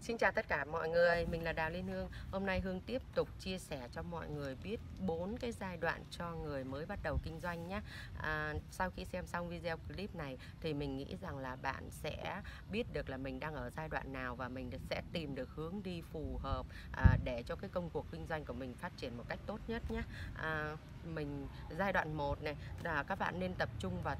Xin chào tất cả mọi người, mình là Đào Liên Hương. Hôm nay Hương tiếp tục chia sẻ cho mọi người biết bốn cái giai đoạn cho người mới bắt đầu kinh doanh nhé. À, sau khi xem xong video clip này thì mình nghĩ rằng là bạn sẽ biết được là mình đang ở giai đoạn nào và mình sẽ tìm được hướng đi phù hợp à, để cho cái công cuộc kinh doanh của mình phát triển một cách tốt nhất nhé. À, mình giai đoạn 1 này là các bạn nên tập trung vào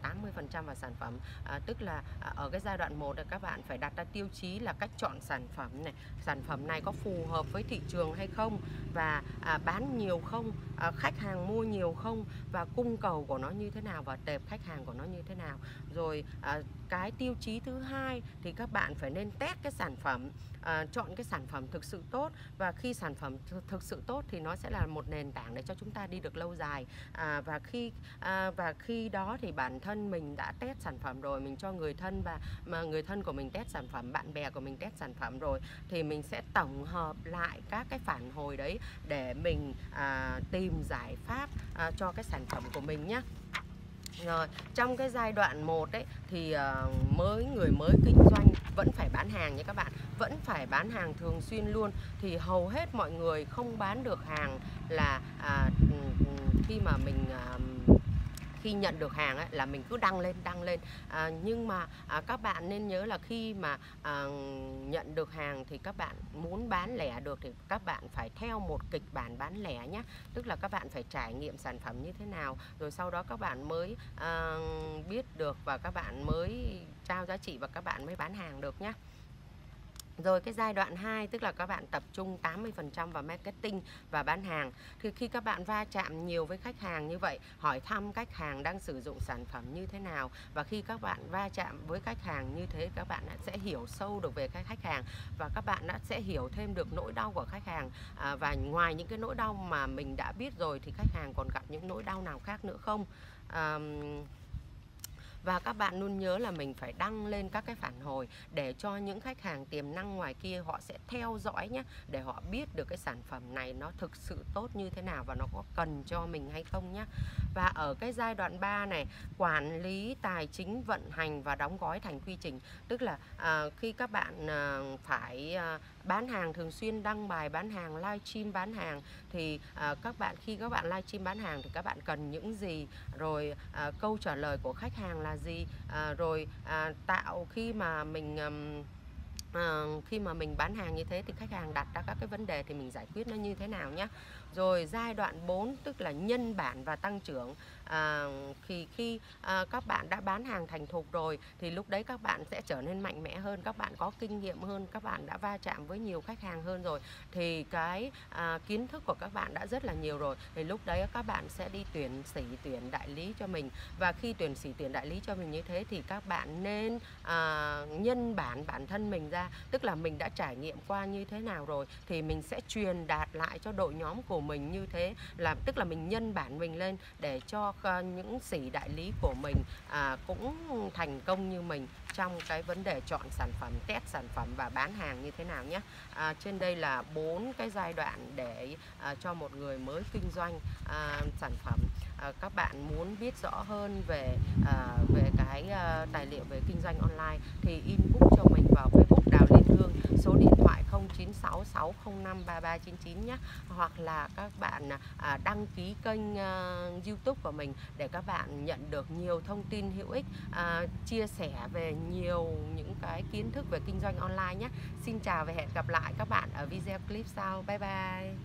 80% vào sản phẩm à, tức là à, ở cái giai đoạn 1 là các bạn phải đặt ra tiêu chí là cách chọn sản phẩm này sản phẩm này có phù hợp với thị trường hay không? Và à, bán nhiều không? À, khách hàng mua nhiều không? Và cung cầu của nó như thế nào? Và tệp khách hàng của nó như thế nào? Rồi à, cái tiêu chí thứ hai thì các bạn phải nên test cái sản phẩm à, chọn cái sản phẩm thực sự tốt. Và khi sản phẩm thực sự tốt thì nó sẽ là một nền tảng để cho chúng ta đi được lâu dài. À, và khi à, và khi đó thì bản thân mình đã test sản phẩm rồi mình cho người thân và mà người thân của mình test sản phẩm bạn bè của mình test sản phẩm rồi thì mình sẽ tổng hợp lại các cái phản hồi đấy để mình à, tìm giải pháp à, cho cái sản phẩm của mình nhé rồi, trong cái giai đoạn 1 ấy thì ờ, mới người mới kinh doanh vẫn phải bán hàng nha các bạn, vẫn phải bán hàng thường xuyên luôn. Thì hầu hết mọi người không bán được hàng là à, ừ, ừ, khi mà mình à, khi nhận được hàng ấy, là mình cứ đăng lên đăng lên. À, nhưng mà à, các bạn nên nhớ là khi mà à, nhận được hàng thì các bạn muốn bán lẻ được thì các bạn phải theo một kịch bản bán lẻ nhé tức là các bạn phải trải nghiệm sản phẩm như thế nào rồi sau đó các bạn mới à, biết được và các bạn mới trao giá trị và các bạn mới bán hàng được nhé rồi cái giai đoạn 2 tức là các bạn tập trung 80% vào marketing và bán hàng. Thì khi các bạn va chạm nhiều với khách hàng như vậy, hỏi thăm khách hàng đang sử dụng sản phẩm như thế nào và khi các bạn va chạm với khách hàng như thế các bạn sẽ hiểu sâu được về các khách hàng và các bạn đã sẽ hiểu thêm được nỗi đau của khách hàng à, và ngoài những cái nỗi đau mà mình đã biết rồi thì khách hàng còn gặp những nỗi đau nào khác nữa không? À, và các bạn luôn nhớ là mình phải đăng lên các cái phản hồi để cho những khách hàng tiềm năng ngoài kia họ sẽ theo dõi nhé để họ biết được cái sản phẩm này nó thực sự tốt như thế nào và nó có cần cho mình hay không nhé và ở cái giai đoạn 3 này quản lý tài chính vận hành và đóng gói thành quy trình tức là à, khi các bạn à, phải à, bán hàng thường xuyên đăng bài bán hàng livestream bán hàng thì à, các bạn khi các bạn livestream bán hàng thì các bạn cần những gì? Rồi à, câu trả lời của khách hàng là gì? À, rồi à, tạo khi mà mình um, à, khi mà mình bán hàng như thế thì khách hàng đặt ra các cái vấn đề thì mình giải quyết nó như thế nào nhé rồi giai đoạn 4 tức là nhân bản và tăng trưởng. À, khi khi à, các bạn đã bán hàng thành thục rồi thì lúc đấy các bạn sẽ trở nên mạnh mẽ hơn các bạn có kinh nghiệm hơn các bạn đã va chạm với nhiều khách hàng hơn rồi. Thì cái à, kiến thức của các bạn đã rất là nhiều rồi. Thì lúc đấy các bạn sẽ đi tuyển sĩ tuyển đại lý cho mình. Và khi tuyển sĩ tuyển đại lý cho mình như thế thì các bạn nên à, nhân bản bản thân mình ra tức là mình đã trải nghiệm qua như thế nào rồi thì mình sẽ truyền đạt lại cho đội nhóm của mình như thế là tức là mình nhân bản mình lên để cho ờ, những sĩ đại lý của mình à, cũng thành công như mình trong cái vấn đề chọn sản phẩm, test sản phẩm và bán hàng như thế nào nhé. À, trên đây là bốn cái giai đoạn để à, cho một người mới kinh doanh à, sản phẩm. À, các bạn muốn biết rõ hơn về à, về cái à, tài liệu về kinh doanh online thì inbox cho mình vào Facebook Hương số điện thoại 0966053399 nhé. Hoặc là các bạn à, đăng ký kênh à, YouTube của mình để các bạn nhận được nhiều thông tin hữu ích à, chia sẻ về nhiều những cái kiến thức về kinh doanh online nhé. Xin chào và hẹn gặp lại các bạn ở video clip sau. Bye bye.